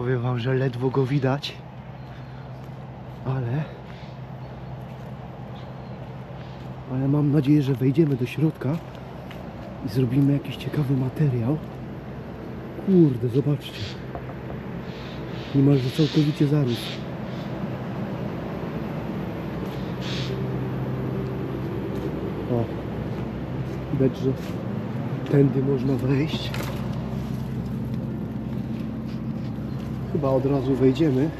Powiem wam, że ledwo go widać. Ale... Ale mam nadzieję, że wejdziemy do środka i zrobimy jakiś ciekawy materiał. Kurde, zobaczcie. Niemalże całkowicie zarósł. O, widać, że tędy można wejść. Chyba od razu wejdziemy.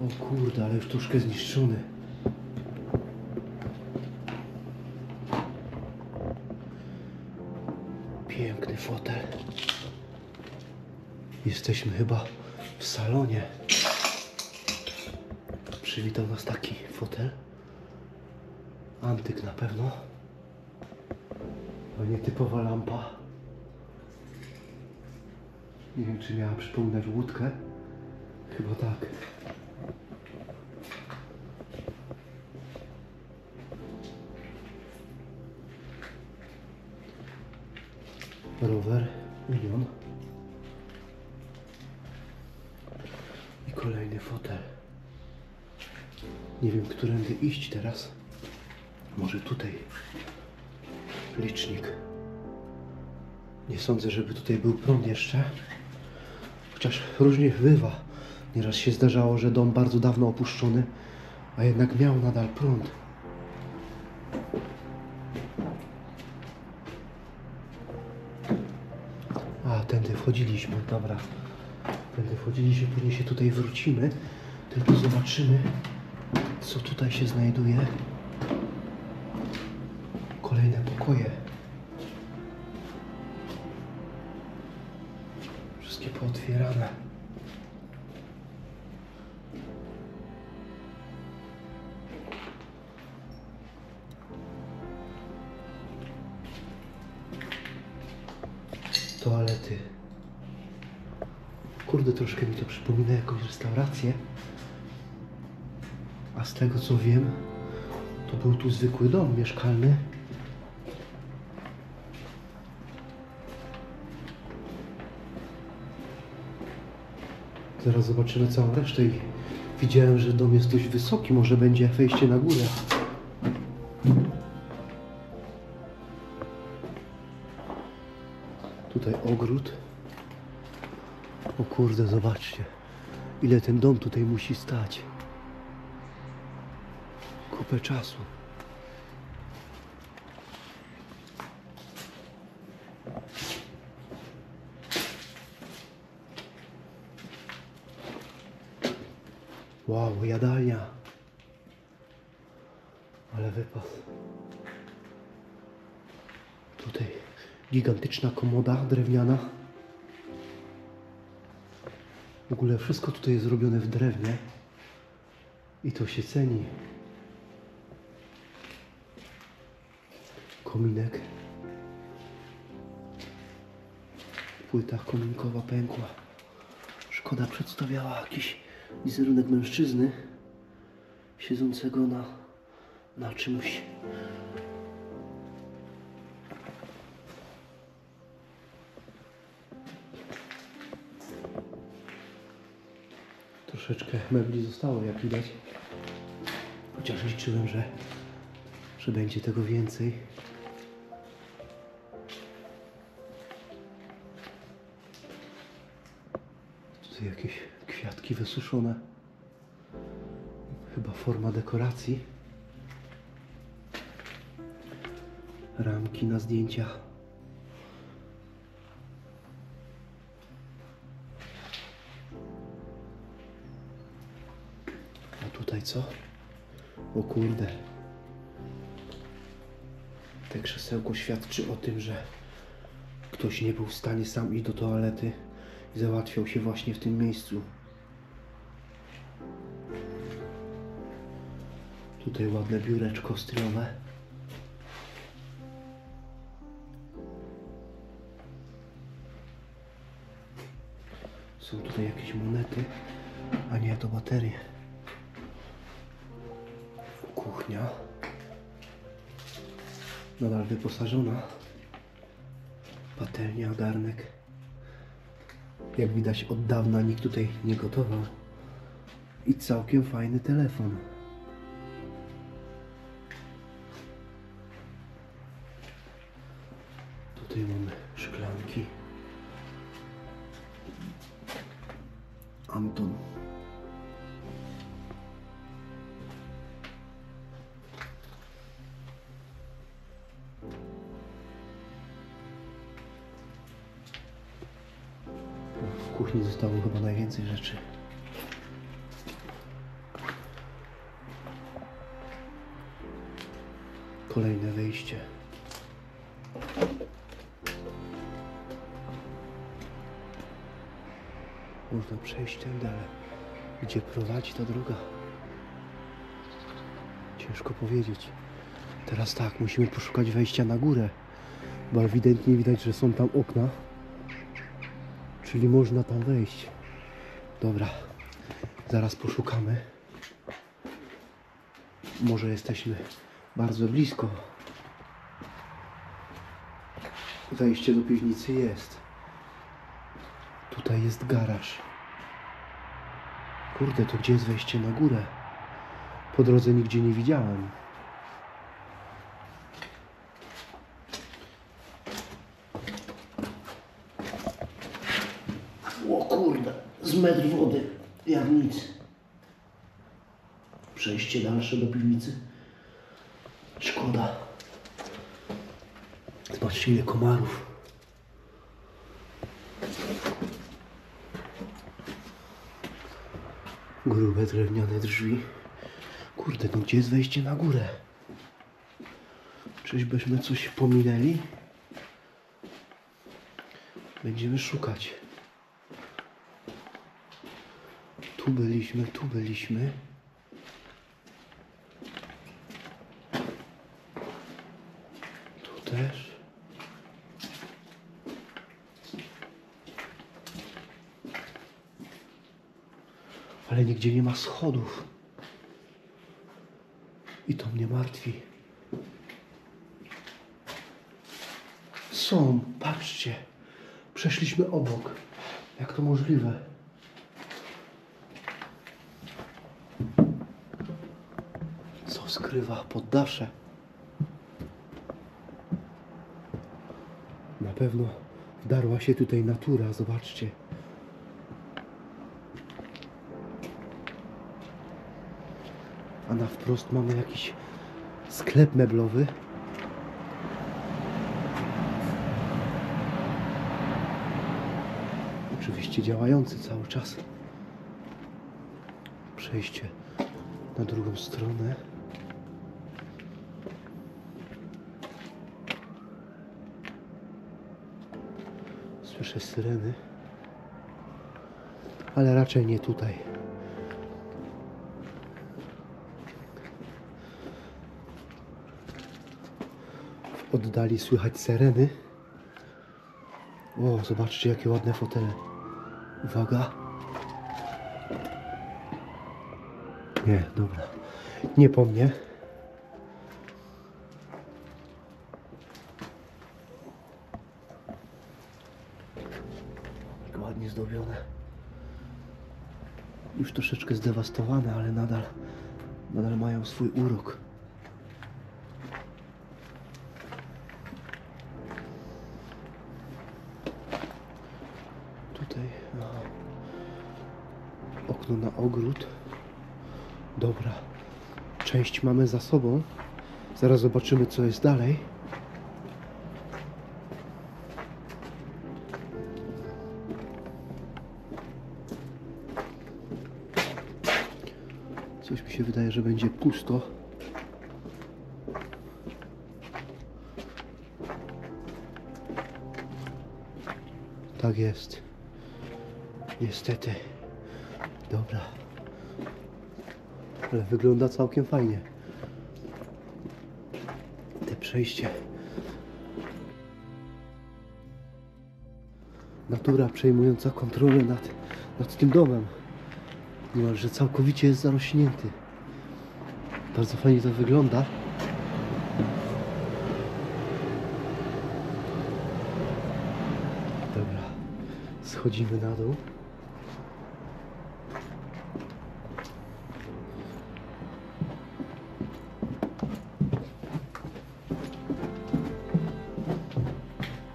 O kurde, ale już troszkę zniszczony. Piękny fotel. Jesteśmy chyba w salonie. Przywitał nas taki fotel. Antyk na pewno. To nietypowa lampa. Nie wiem, czy miała przypominać łódkę. Chyba tak. Rower Union. I kolejny fotel. Nie wiem, którędy iść teraz. Może tutaj. Licznik. Nie sądzę, żeby tutaj był prąd jeszcze. Chociaż różnie bywa. Nieraz się zdarzało, że dom bardzo dawno opuszczony, a jednak miał nadal prąd. A, tędy wchodziliśmy, dobra. Tędy wchodziliśmy, później się tutaj wrócimy. Tylko zobaczymy, co tutaj się znajduje. Kolejne pokoje. Wszystkie pootwierane. Toalety. Kurde, troszkę mi to przypomina jakąś restaurację. A z tego co wiem, to był tu zwykły dom mieszkalny. Zaraz zobaczymy całą resztę i widziałem, że dom jest dość wysoki, może będzie wejście na górę. Tutaj ogród. O kurde, zobaczcie, ile ten dom tutaj musi stać. Kupę czasu. Wow, jadalnia. Ale wypas. Tutaj gigantyczna komoda drewniana. W ogóle wszystko tutaj jest zrobione w drewnie. I to się ceni. Kominek. Płyta kominkowa pękła. Szkoda przedstawiała jakiś wizerunek mężczyzny siedzącego na, na czymś. Troszeczkę mebli zostało, jak widać. Chociaż liczyłem, że, że będzie tego więcej. Jakieś kwiatki wysuszone. Chyba forma dekoracji. Ramki na zdjęcia. A tutaj co? O kurde. Te krzesełko świadczy o tym, że ktoś nie był w stanie sam iść do toalety załatwiał się właśnie w tym miejscu. Tutaj ładne biureczko stylowe. Są tutaj jakieś monety, a nie to baterie. Kuchnia. Nadal wyposażona. Patelnia, garnek. Jak widać od dawna nikt tutaj nie gotował. I całkiem fajny telefon. Tutaj mamy szklanki. Anton. Zostało chyba najwięcej rzeczy. Kolejne wyjście. Można przejść tędy, ale gdzie prowadzi ta droga? Ciężko powiedzieć. Teraz tak, musimy poszukać wejścia na górę, bo ewidentnie widać, że są tam okna. Czyli można tam wejść. Dobra, zaraz poszukamy. Może jesteśmy bardzo blisko. Wejście do piwnicy jest. Tutaj jest garaż. Kurde, to gdzie jest wejście na górę? Po drodze nigdzie nie widziałem. O kurde, z metr wody, jak nic. Dalsze do piwnicy. Szkoda. Zobaczcie ile komarów. Grube drewniane drzwi. Kurde, no gdzie jest wejście na górę? Czyżbyśmy coś pominęli? Będziemy szukać. Tu byliśmy, tu byliśmy. Też. Ale nigdzie nie ma schodów. I to mnie martwi. Są, patrzcie. Przeszliśmy obok. Jak to możliwe? Co skrywa poddasze? Na pewno wdarła się tutaj natura, zobaczcie. A na wprost mamy jakiś sklep meblowy. Oczywiście działający cały czas. Przejście na drugą stronę. Słyszę syreny. Ale raczej nie tutaj. W oddali słychać syreny. O, zobaczcie jakie ładne fotele. Uwaga. Nie, dobra. Nie po mnie. Ładnie zdobione. Już troszeczkę zdewastowane, ale nadal, nadal mają swój urok. Tutaj okno na ogród. Dobra, część mamy za sobą. Zaraz zobaczymy, co jest dalej. Się wydaje, że będzie pusto. Tak jest. Niestety. Dobra. Ale wygląda całkiem fajnie. Te przejście. Natura przejmująca kontrolę nad, nad tym domem. Niemalże całkowicie jest zarośnięty. Bardzo fajnie to wygląda. Dobra, schodzimy na dół.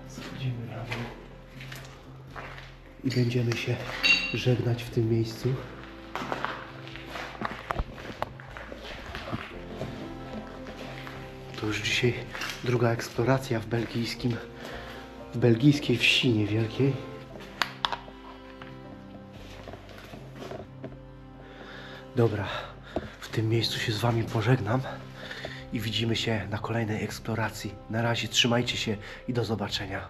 Schodzimy na dół. I będziemy się żegnać w tym miejscu. To już dzisiaj druga eksploracja w belgijskim, w belgijskiej wsi niewielkiej. Dobra, w tym miejscu się z Wami pożegnam i widzimy się na kolejnej eksploracji. Na razie trzymajcie się i do zobaczenia.